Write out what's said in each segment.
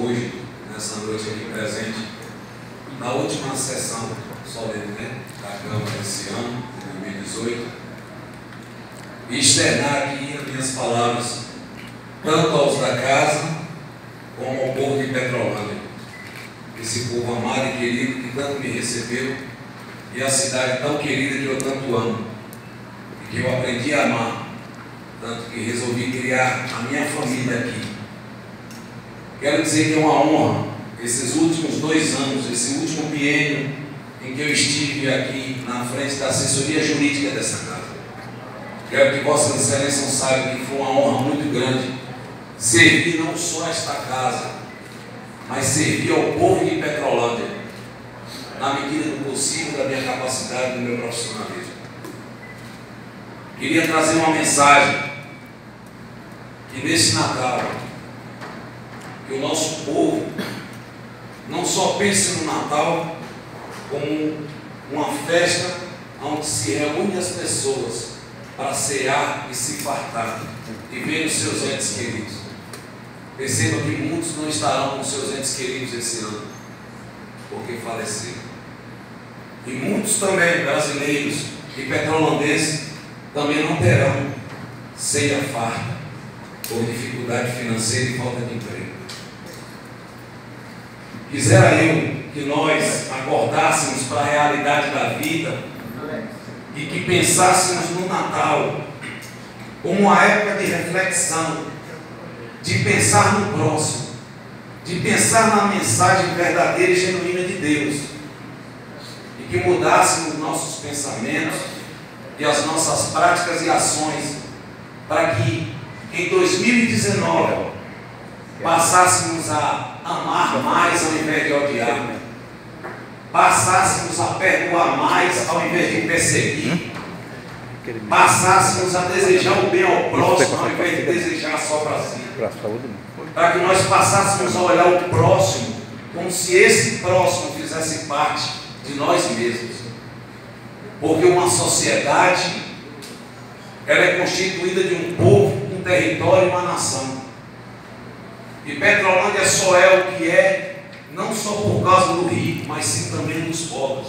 hoje, nessa noite aqui presente, na última sessão solene né, da Câmara esse ano, de 2018, e externar aqui as minhas palavras, tanto aos da casa, como ao povo de Petrolândia. Esse povo amado e querido que tanto me recebeu, e a cidade tão querida que eu tanto amo, e que eu aprendi a amar, tanto que resolvi criar a minha família aqui Quero dizer que é uma honra esses últimos dois anos, esse último biênio em que eu estive aqui na frente da assessoria jurídica dessa casa. Quero que Vossa Excelência saiba que foi uma honra muito grande servir não só esta casa, mas servir ao povo de Petrolândia, na medida do possível, da minha capacidade, do meu profissionalismo. Queria trazer uma mensagem que nesse Natal que o nosso povo não só pense no Natal como uma festa onde se reúne as pessoas para cear e se fartar e ver os seus entes queridos. Perceba que muitos não estarão com seus entes queridos esse ano, porque faleceram. E muitos também, brasileiros e petrolandenses, também não terão ceia farta por dificuldade financeira e falta de emprego. Quisera eu que nós acordássemos para a realidade da vida e que pensássemos no Natal como uma época de reflexão, de pensar no próximo, de pensar na mensagem verdadeira e genuína de Deus, e que mudássemos nossos pensamentos e as nossas práticas e ações para que em 2019 passássemos a amar mais ao invés de odiar, passássemos a perdoar mais ao invés de perseguir, passássemos a desejar o bem ao próximo ao invés de desejar só para si. Para que nós passássemos a olhar o próximo como se esse próximo fizesse parte de nós mesmos. Porque uma sociedade ela é constituída de um povo, um território e uma nação. E Petrolândia só é o que é, não só por causa do rico, mas sim também dos pobres.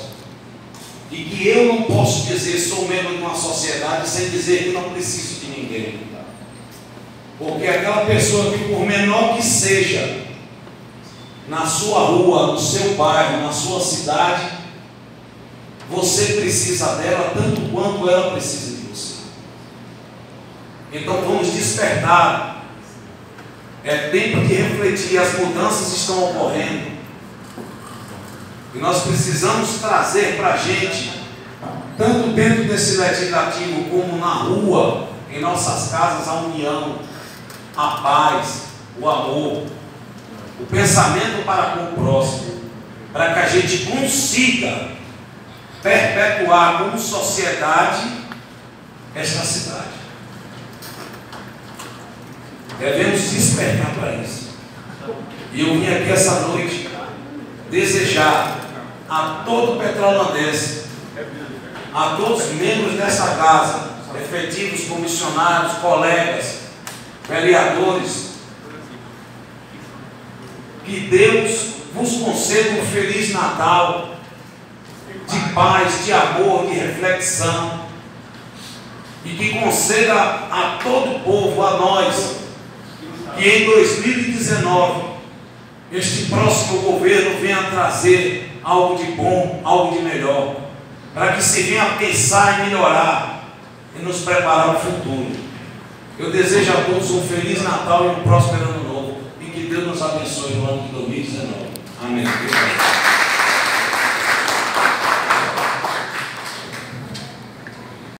E que eu não posso dizer sou membro de uma sociedade sem dizer que não preciso de ninguém. Porque aquela pessoa que, por menor que seja, na sua rua, no seu bairro, na sua cidade, você precisa dela tanto quanto ela precisa de você. Então vamos despertar é tempo de refletir, as mudanças estão ocorrendo. E nós precisamos trazer para a gente, tanto dentro desse legislativo como na rua, em nossas casas, a união, a paz, o amor, o pensamento para com o próximo, para que a gente consiga perpetuar como sociedade esta cidade. Devemos despertar para isso. E eu vim aqui essa noite desejar a todo petrolandense, a todos os membros dessa casa, efetivos, comissionados, colegas, vereadores, que Deus vos conceda um feliz Natal, de paz, de amor, de reflexão, e que conceda a todo o povo, a nós, que em 2019 este próximo governo venha trazer algo de bom, algo de melhor, para que se venha pensar em melhorar e nos preparar para o futuro. Eu desejo a todos um feliz Natal e um próspero ano novo e que Deus nos abençoe no ano de 2019. Amém.